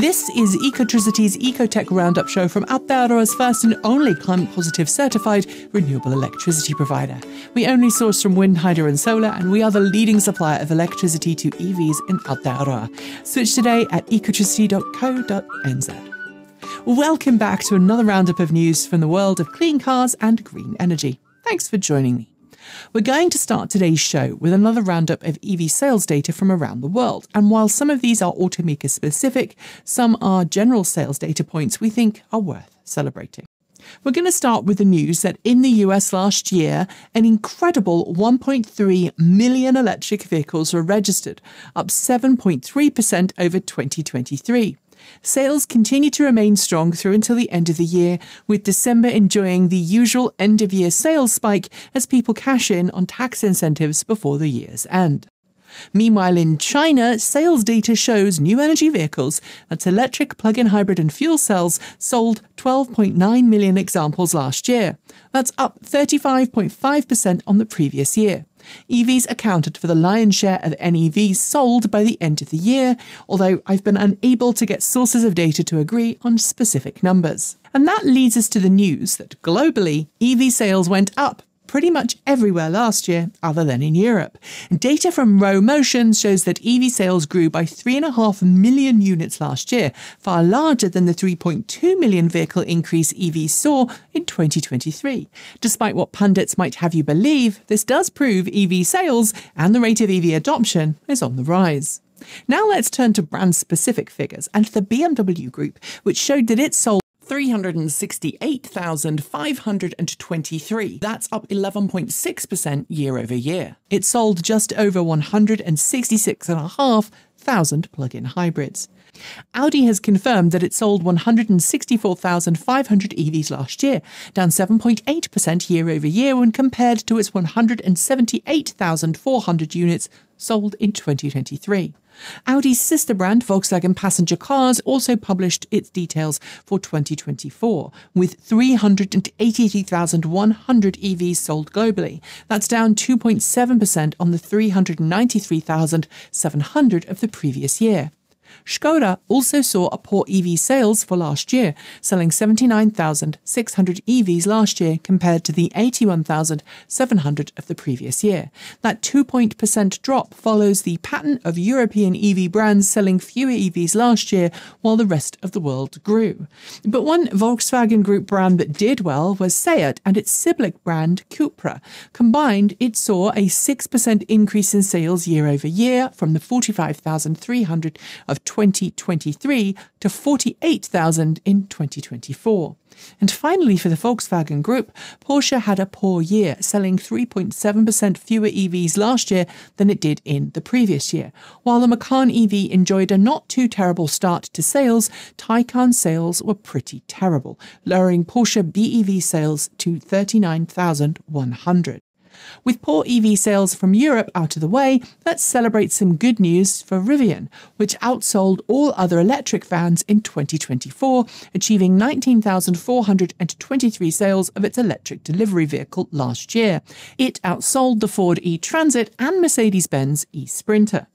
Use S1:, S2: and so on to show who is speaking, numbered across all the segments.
S1: This is Ecotricity's EcoTEC Roundup show from Aotearoa's first and only climate positive certified renewable electricity provider. We only source from wind, hydro, and solar, and we are the leading supplier of electricity to EVs in Aotearoa. Switch today at ecotricity.co.nz. Welcome back to another roundup of news from the world of clean cars and green energy. Thanks for joining me. We're going to start today's show with another roundup of EV sales data from around the world. And while some of these are automaker specific, some are general sales data points we think are worth celebrating. We're going to start with the news that in the US last year, an incredible 1.3 million electric vehicles were registered, up 7.3% over 2023. Sales continue to remain strong through until the end of the year, with December enjoying the usual end of year sales spike as people cash in on tax incentives before the year's end. Meanwhile, in China, sales data shows new energy vehicles, that's electric, plug in hybrid, and fuel cells, sold 12.9 million examples last year. That's up 35.5% on the previous year. EVs accounted for the lion's share of NEVs sold by the end of the year, although I've been unable to get sources of data to agree on specific numbers. And that leads us to the news that globally, EV sales went up pretty much everywhere last year, other than in Europe. Data from Rho Motion shows that EV sales grew by 3.5 million units last year, far larger than the 3.2 million vehicle increase EVs saw in 2023. Despite what pundits might have you believe, this does prove EV sales and the rate of EV adoption is on the rise. Now let's turn to brand specific figures and the BMW Group, which showed that it sold 368,523. That's up 11.6% year over year. It sold just over 166,500 plug in hybrids. Audi has confirmed that it sold 164,500 EVs last year, down 7.8% year over year when compared to its 178,400 units sold in 2023. Audi's sister brand, Volkswagen Passenger Cars, also published its details for 2024, with 383,100 EVs sold globally. That's down 2.7% on the 393,700 of the previous year. Skoda also saw a poor EV sales for last year, selling 79,600 EVs last year compared to the 81,700 of the previous year. That 2 point percent drop follows the pattern of European EV brands selling fewer EVs last year while the rest of the world grew. But one Volkswagen Group brand that did well was Seat and its sibling brand Cupra. Combined, it saw a 6% increase in sales year over year from the 45,300 of 2023 to 48,000 in 2024. And finally, for the Volkswagen Group, Porsche had a poor year, selling 3.7% fewer EVs last year than it did in the previous year. While the Macan EV enjoyed a not too terrible start to sales, Taycan sales were pretty terrible, lowering Porsche BEV sales to 39,100. With poor EV sales from Europe out of the way, let's celebrate some good news for Rivian, which outsold all other electric vans in 2024, achieving 19,423 sales of its electric delivery vehicle last year. It outsold the Ford e Transit and Mercedes Benz e Sprinter.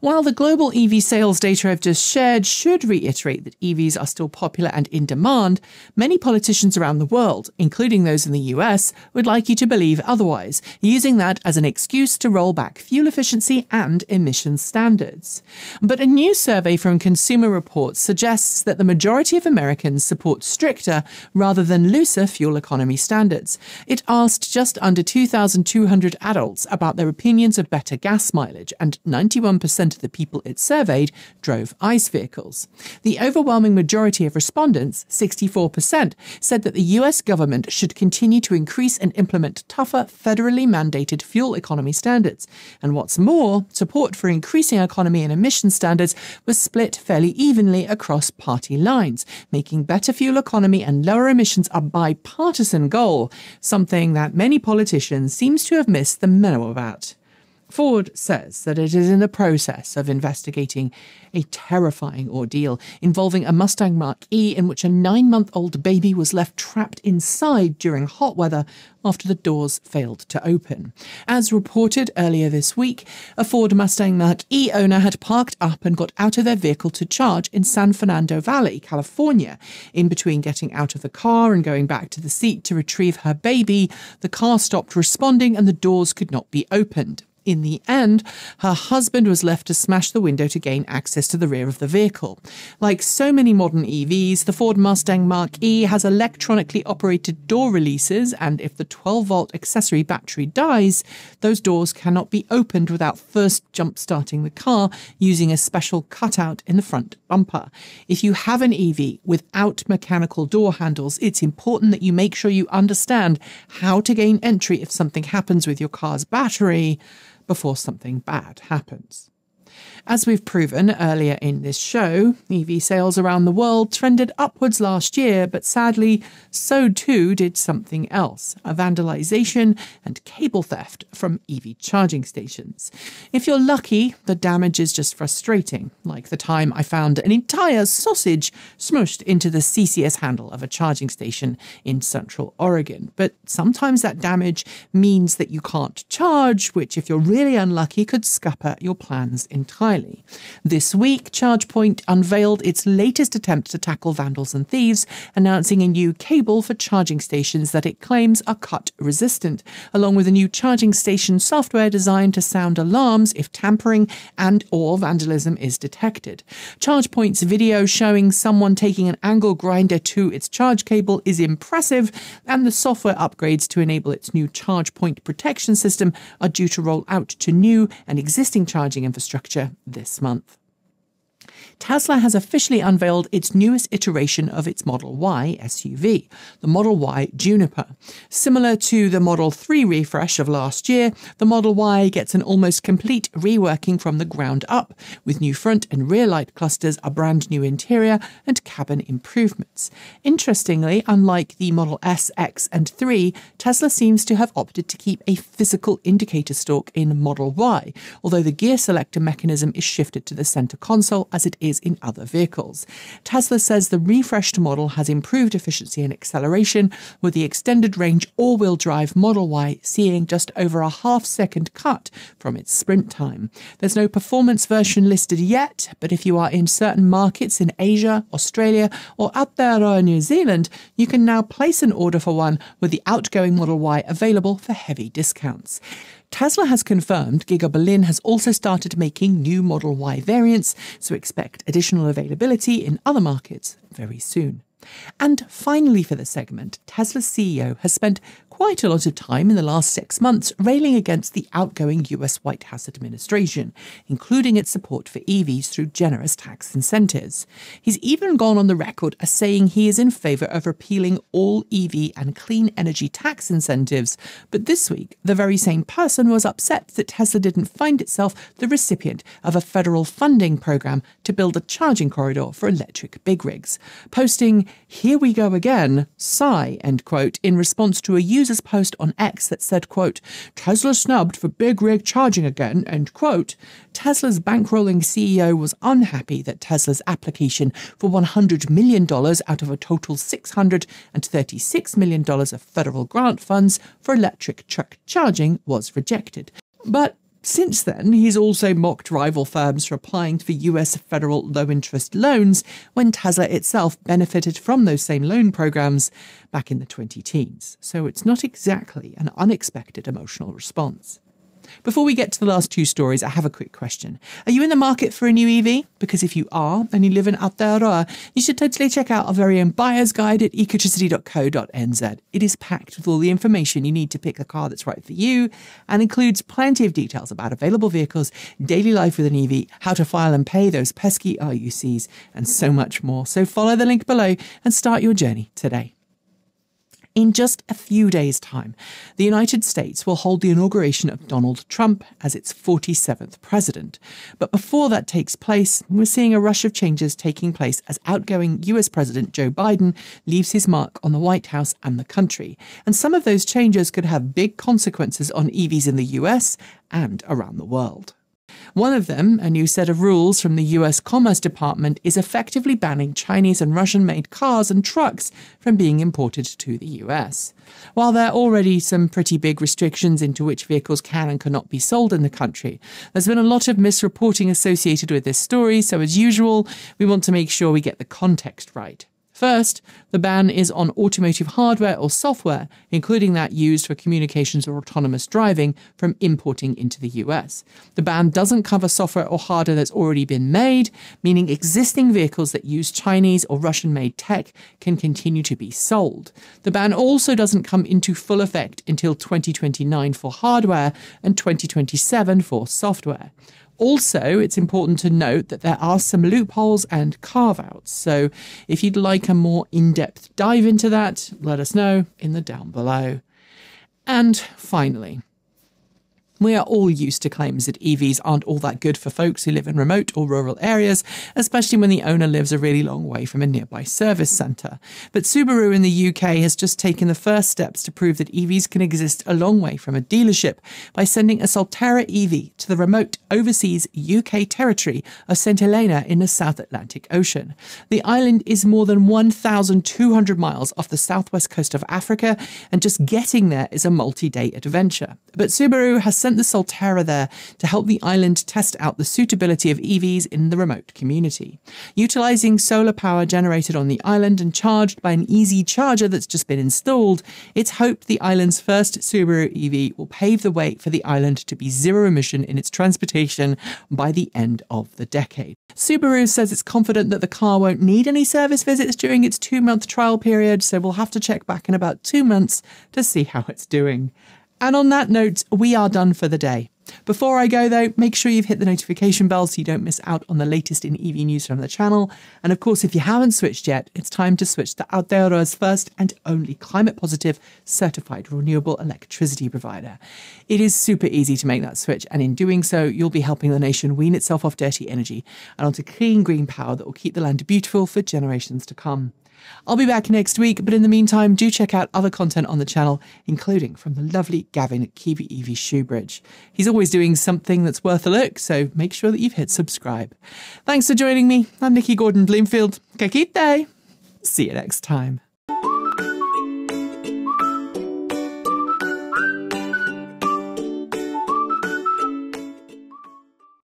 S1: While the global EV sales data I've just shared should reiterate that EVs are still popular and in demand, many politicians around the world, including those in the US, would like you to believe otherwise, using that as an excuse to roll back fuel efficiency and emissions standards. But a new survey from Consumer Reports suggests that the majority of Americans support stricter rather than looser fuel economy standards. It asked just under 2,200 adults about their opinions of better gas mileage, and 91 percent of the people it surveyed drove ICE vehicles. The overwhelming majority of respondents, 64%, said that the US government should continue to increase and implement tougher federally mandated fuel economy standards. And what's more, support for increasing economy and emission standards was split fairly evenly across party lines, making better fuel economy and lower emissions a bipartisan goal, something that many politicians seems to have missed the memo about. Ford says that it is in the process of investigating a terrifying ordeal involving a Mustang Mach E in which a nine month old baby was left trapped inside during hot weather after the doors failed to open. As reported earlier this week, a Ford Mustang Mach E owner had parked up and got out of their vehicle to charge in San Fernando Valley, California. In between getting out of the car and going back to the seat to retrieve her baby, the car stopped responding and the doors could not be opened. In the end, her husband was left to smash the window to gain access to the rear of the vehicle. Like so many modern EVs, the Ford Mustang Mach E has electronically operated door releases, and if the 12 volt accessory battery dies, those doors cannot be opened without first jump starting the car using a special cutout in the front bumper. If you have an EV without mechanical door handles, it's important that you make sure you understand how to gain entry if something happens with your car's battery before something bad happens. As we've proven earlier in this show, EV sales around the world trended upwards last year, but sadly, so too did something else a vandalization and cable theft from EV charging stations. If you're lucky, the damage is just frustrating, like the time I found an entire sausage smushed into the CCS handle of a charging station in central Oregon. But sometimes that damage means that you can't charge, which, if you're really unlucky, could scupper your plans entirely entirely. This week, ChargePoint unveiled its latest attempt to tackle vandals and thieves, announcing a new cable for charging stations that it claims are cut resistant, along with a new charging station software designed to sound alarms if tampering and or vandalism is detected. ChargePoint's video showing someone taking an angle grinder to its charge cable is impressive, and the software upgrades to enable its new ChargePoint protection system are due to roll out to new and existing charging infrastructure this month. Tesla has officially unveiled its newest iteration of its Model Y SUV, the Model Y Juniper. Similar to the Model 3 refresh of last year, the Model Y gets an almost complete reworking from the ground up, with new front and rear light clusters, a brand new interior, and cabin improvements. Interestingly, unlike the Model S, X, and 3, Tesla seems to have opted to keep a physical indicator stalk in Model Y, although the gear selector mechanism is shifted to the center console as it is in other vehicles. Tesla says the refreshed model has improved efficiency and acceleration, with the extended range all wheel drive Model Y seeing just over a half second cut from its sprint time. There's no performance version listed yet, but if you are in certain markets in Asia, Australia, or Aotearoa New Zealand, you can now place an order for one with the outgoing Model Y available for heavy discounts. Tesla has confirmed Giga Berlin has also started making new Model Y variants, so expect additional availability in other markets very soon. And finally, for the segment, Tesla's CEO has spent quite a lot of time in the last six months railing against the outgoing US White House administration, including its support for EVs through generous tax incentives. He's even gone on the record as saying he is in favour of repealing all EV and clean energy tax incentives. But this week, the very same person was upset that Tesla didn't find itself the recipient of a federal funding program to build a charging corridor for electric big rigs, posting, Here we go again, sigh, end quote, in response to a user's post on X that said, quote, Tesla snubbed for big rig charging again, end quote. Tesla's bankrolling CEO was unhappy that Tesla's application for $100 million out of a total $636 million of federal grant funds for electric truck charging was rejected. But since then, he's also mocked rival firms for applying for US federal low interest loans when Tesla itself benefited from those same loan programs back in the 20 teens. So it's not exactly an unexpected emotional response. Before we get to the last two stories, I have a quick question. Are you in the market for a new EV? Because if you are and you live in Aotearoa, you should totally check out our very own buyer's guide at ecotricity.co.nz. It is packed with all the information you need to pick a car that's right for you and includes plenty of details about available vehicles, daily life with an EV, how to file and pay those pesky RUCs, and so much more. So follow the link below and start your journey today. In just a few days' time, the United States will hold the inauguration of Donald Trump as its 47th president. But before that takes place, we're seeing a rush of changes taking place as outgoing US President Joe Biden leaves his mark on the White House and the country. And some of those changes could have big consequences on EVs in the US and around the world. One of them, a new set of rules from the US Commerce Department, is effectively banning Chinese and Russian made cars and trucks from being imported to the US. While there are already some pretty big restrictions into which vehicles can and cannot be sold in the country, there's been a lot of misreporting associated with this story, so as usual, we want to make sure we get the context right. First, the ban is on automotive hardware or software, including that used for communications or autonomous driving, from importing into the US. The ban doesn't cover software or hardware that's already been made, meaning existing vehicles that use Chinese or Russian made tech can continue to be sold. The ban also doesn't come into full effect until 2029 for hardware and 2027 for software. Also, it's important to note that there are some loopholes and carve outs. So, if you'd like a more in depth dive into that, let us know in the down below. And finally, we are all used to claims that EVs aren't all that good for folks who live in remote or rural areas, especially when the owner lives a really long way from a nearby service centre. But Subaru in the UK has just taken the first steps to prove that EVs can exist a long way from a dealership by sending a Solterra EV to the remote overseas UK territory of St Helena in the South Atlantic Ocean. The island is more than 1,200 miles off the southwest coast of Africa, and just getting there is a multi day adventure. But Subaru has sent sent the Solterra there to help the island test out the suitability of EVs in the remote community. Utilizing solar power generated on the island and charged by an easy charger that's just been installed, it's hoped the island's first Subaru EV will pave the way for the island to be zero emission in its transportation by the end of the decade. Subaru says it's confident that the car won't need any service visits during its two month trial period, so we'll have to check back in about two months to see how it's doing. And on that note, we are done for the day. Before I go though, make sure you've hit the notification bell so you don't miss out on the latest in EV news from the channel. And of course, if you haven't switched yet, it's time to switch to Aotearoa's first and only climate positive certified renewable electricity provider. It is super easy to make that switch, and in doing so, you'll be helping the nation wean itself off dirty energy and onto clean green power that will keep the land beautiful for generations to come. I'll be back next week, but in the meantime, do check out other content on the channel, including from the lovely Gavin at Kiwi EV Shoebridge. He's always doing something that's worth a look, so make sure that you've hit subscribe. Thanks for joining me. I'm Nikki Gordon Bloomfield. Kakite! See you next time.